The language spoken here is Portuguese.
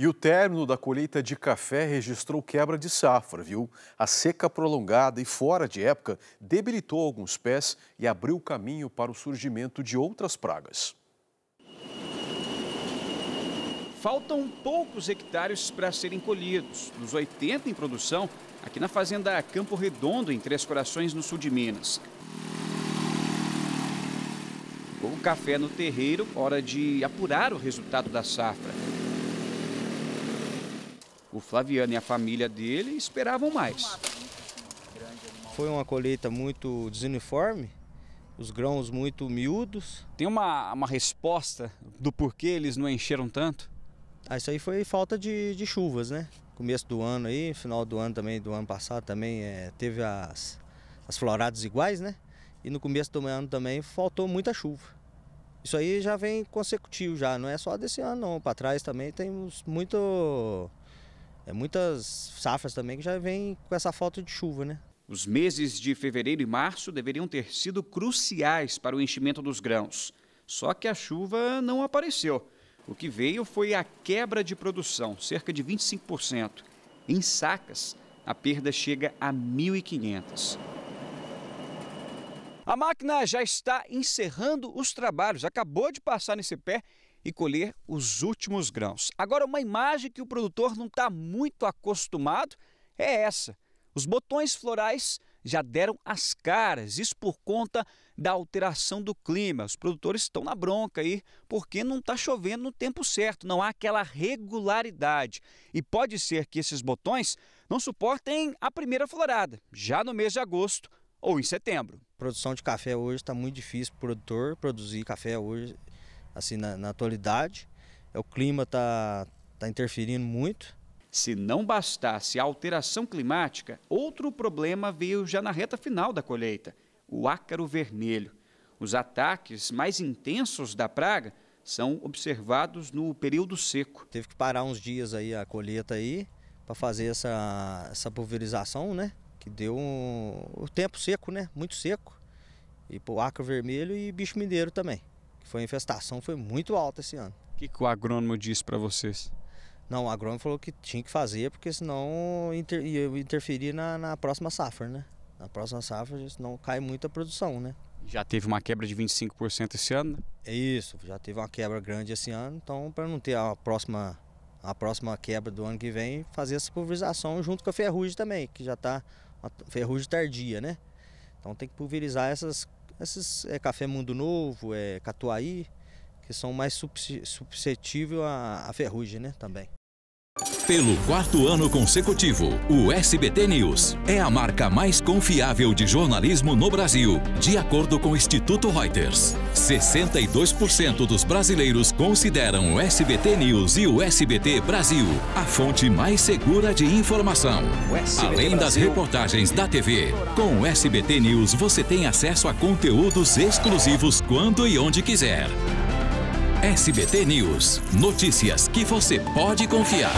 E o término da colheita de café registrou quebra de safra, viu? A seca prolongada e fora de época debilitou alguns pés e abriu caminho para o surgimento de outras pragas. Faltam poucos hectares para serem colhidos. Dos 80 em produção, aqui na fazenda Campo Redondo, em Três Corações, no sul de Minas. O café no terreiro, hora de apurar o resultado da safra. O Flaviano e a família dele esperavam mais. Foi uma colheita muito desuniforme, os grãos muito miúdos. Tem uma, uma resposta do porquê eles não encheram tanto? Ah, isso aí foi falta de, de chuvas, né? Começo do ano aí, final do ano também, do ano passado também, é, teve as, as floradas iguais, né? E no começo do ano também faltou muita chuva. Isso aí já vem consecutivo já, não é só desse ano não. Para trás também temos muito é, muitas safras também que já vem com essa falta de chuva, né? Os meses de fevereiro e março deveriam ter sido cruciais para o enchimento dos grãos. Só que a chuva não apareceu. O que veio foi a quebra de produção, cerca de 25%. Em sacas, a perda chega a 1.500. A máquina já está encerrando os trabalhos, acabou de passar nesse pé e colher os últimos grãos. Agora, uma imagem que o produtor não está muito acostumado é essa. Os botões florais já deram as caras, isso por conta da alteração do clima. Os produtores estão na bronca aí porque não está chovendo no tempo certo, não há aquela regularidade. E pode ser que esses botões não suportem a primeira florada, já no mês de agosto ou em setembro. A produção de café hoje está muito difícil para o produtor produzir café hoje assim na, na atualidade. O clima está tá interferindo muito. Se não bastasse a alteração climática, outro problema veio já na reta final da colheita: o ácaro vermelho. Os ataques mais intensos da praga são observados no período seco. Teve que parar uns dias aí a colheita aí para fazer essa, essa pulverização, né? Que deu um, o tempo seco, né? Muito seco. E o ácaro vermelho e bicho mineiro também foi a infestação foi muito alta esse ano. O que, que o agrônomo disse para vocês? Não, o agrônomo falou que tinha que fazer, porque senão inter, ia interferir na, na próxima safra, né? Na próxima safra, senão cai muita produção, né? Já teve uma quebra de 25% esse ano? Né? É isso, já teve uma quebra grande esse ano, então para não ter a próxima, a próxima quebra do ano que vem, fazer essa pulverização junto com a ferrugem também, que já está ferrugem tardia, né? Então tem que pulverizar essas esses é café Mundo Novo, é Catuaí, que são mais suscetíveis à, à ferrugem, né, também. Pelo quarto ano consecutivo, o SBT News é a marca mais confiável de jornalismo no Brasil, de acordo com o Instituto Reuters. 62% dos brasileiros consideram o SBT News e o SBT Brasil a fonte mais segura de informação. Além das reportagens da TV, com o SBT News você tem acesso a conteúdos exclusivos quando e onde quiser. SBT News. Notícias que você pode confiar.